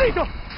¡Maldito!